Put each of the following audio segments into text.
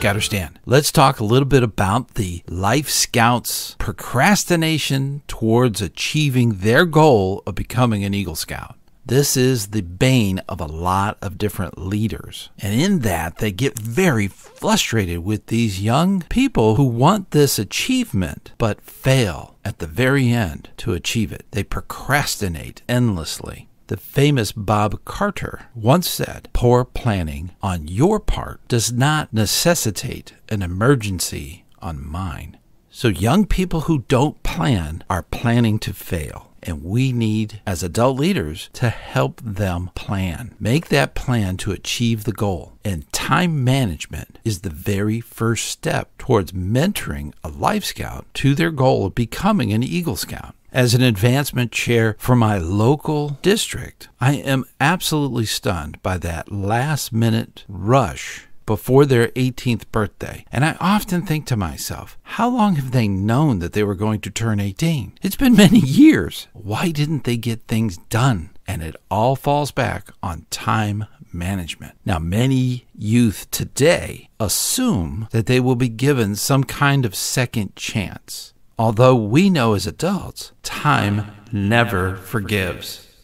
Scouter Stan. Let's talk a little bit about the Life Scouts' procrastination towards achieving their goal of becoming an Eagle Scout. This is the bane of a lot of different leaders. And in that, they get very frustrated with these young people who want this achievement but fail at the very end to achieve it. They procrastinate endlessly. The famous Bob Carter once said, Poor planning on your part does not necessitate an emergency on mine. So, young people who don't plan are planning to fail. And we need, as adult leaders, to help them plan. Make that plan to achieve the goal. And time management is the very first step towards mentoring a Life Scout to their goal of becoming an Eagle Scout. As an advancement chair for my local district, I am absolutely stunned by that last minute rush before their 18th birthday. And I often think to myself, how long have they known that they were going to turn 18? It's been many years. Why didn't they get things done? And it all falls back on time management. Now, many youth today assume that they will be given some kind of second chance. Although we know as adults, time never forgives.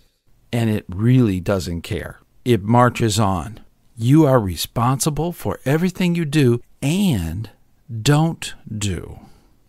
And it really doesn't care. It marches on. You are responsible for everything you do and don't do.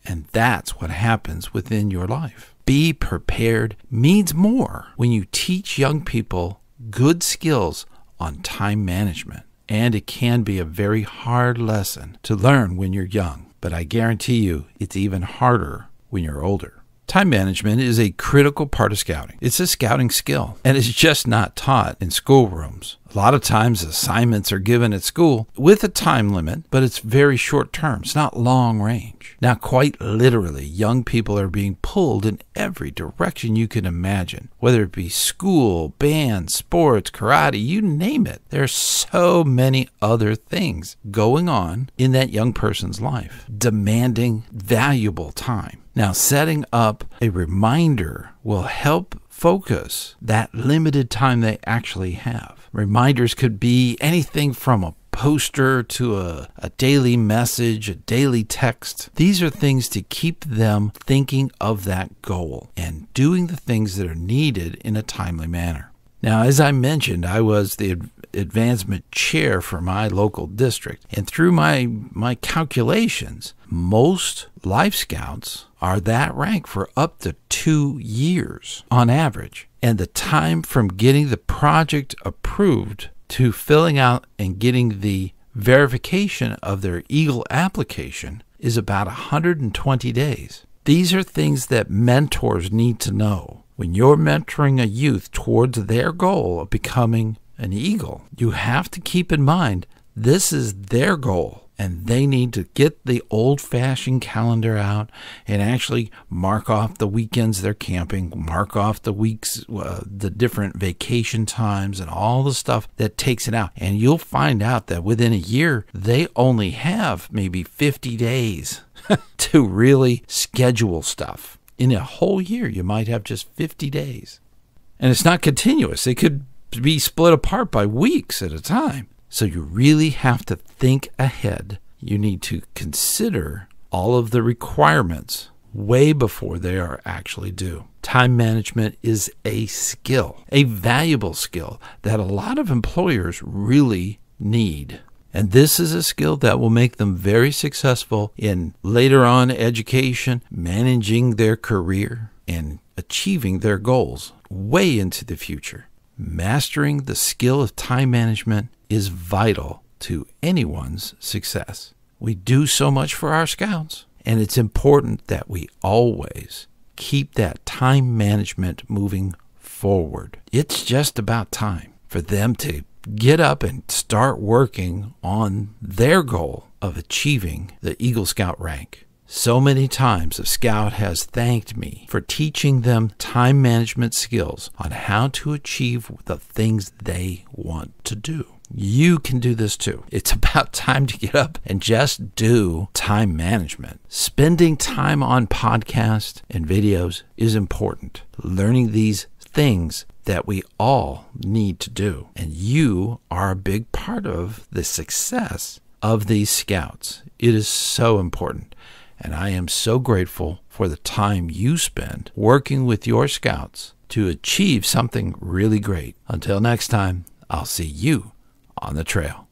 And that's what happens within your life. Be prepared means more when you teach young people good skills on time management. And it can be a very hard lesson to learn when you're young but I guarantee you it's even harder when you're older. Time management is a critical part of scouting. It's a scouting skill, and it's just not taught in schoolrooms. A lot of times, assignments are given at school with a time limit, but it's very short term. It's not long range. Now, quite literally, young people are being pulled in every direction you can imagine, whether it be school, band, sports, karate, you name it. There's so many other things going on in that young person's life, demanding valuable time. Now, setting up a reminder will help focus that limited time they actually have. Reminders could be anything from a poster to a, a daily message, a daily text. These are things to keep them thinking of that goal and doing the things that are needed in a timely manner. Now, as I mentioned, I was the advancement chair for my local district, and through my my calculations, most Life Scouts are that rank for up to two years on average. And the time from getting the project approved to filling out and getting the verification of their Eagle application is about 120 days. These are things that mentors need to know. When you're mentoring a youth towards their goal of becoming an Eagle, you have to keep in mind this is their goal and they need to get the old fashioned calendar out and actually mark off the weekends they're camping, mark off the weeks, uh, the different vacation times, and all the stuff that takes it out. And you'll find out that within a year, they only have maybe 50 days to really schedule stuff. In a whole year, you might have just 50 days. And it's not continuous, it could be split apart by weeks at a time. So you really have to think ahead. You need to consider all of the requirements way before they are actually due. Time management is a skill, a valuable skill that a lot of employers really need. And this is a skill that will make them very successful in later on education, managing their career, and achieving their goals way into the future. Mastering the skill of time management is vital to anyone's success. We do so much for our scouts, and it's important that we always keep that time management moving forward. It's just about time for them to get up and start working on their goal of achieving the Eagle Scout rank. So many times a scout has thanked me for teaching them time management skills on how to achieve the things they want to do. You can do this too. It's about time to get up and just do time management. Spending time on podcasts and videos is important. Learning these things that we all need to do. And you are a big part of the success of these scouts. It is so important. And I am so grateful for the time you spend working with your scouts to achieve something really great. Until next time, I'll see you on the trail.